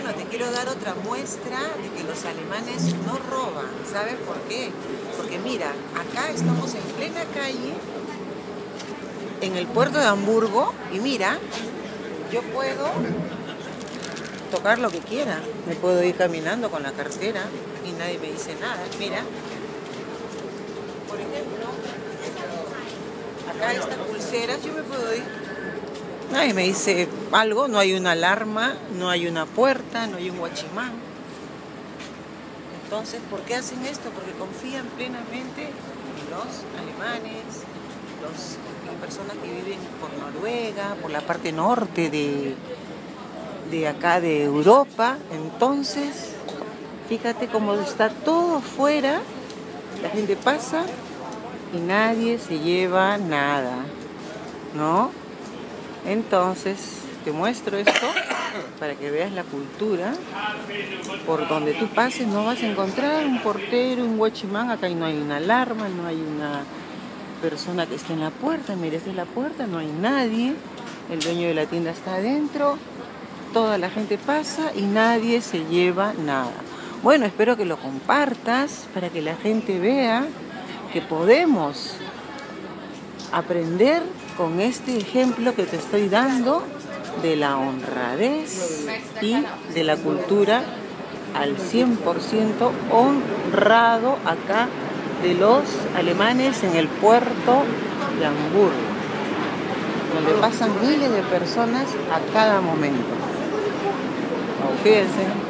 Bueno, te quiero dar otra muestra de que los alemanes no roban. ¿Sabes por qué? Porque mira, acá estamos en plena calle, en el puerto de Hamburgo, y mira, yo puedo tocar lo que quiera. Me puedo ir caminando con la cartera y nadie me dice nada. Mira, por ejemplo, acá estas pulseras, yo me puedo ir. Nadie me dice algo, no hay una alarma, no hay una puerta, no hay un guachimán. Entonces, ¿por qué hacen esto? Porque confían plenamente en los alemanes, los, las personas que viven por Noruega, por la parte norte de, de acá de Europa. Entonces, fíjate cómo está todo fuera, la gente pasa y nadie se lleva nada, ¿no? Entonces, te muestro esto para que veas la cultura. Por donde tú pases no vas a encontrar un portero, un guachimán, acá no hay una alarma, no hay una persona que esté en la puerta, mira, esta es la puerta, no hay nadie, el dueño de la tienda está adentro, toda la gente pasa y nadie se lleva nada. Bueno, espero que lo compartas para que la gente vea que podemos aprender con este ejemplo que te estoy dando de la honradez y de la cultura al 100% honrado acá de los alemanes en el puerto de Hamburgo, donde pasan miles de personas a cada momento. Fíjense.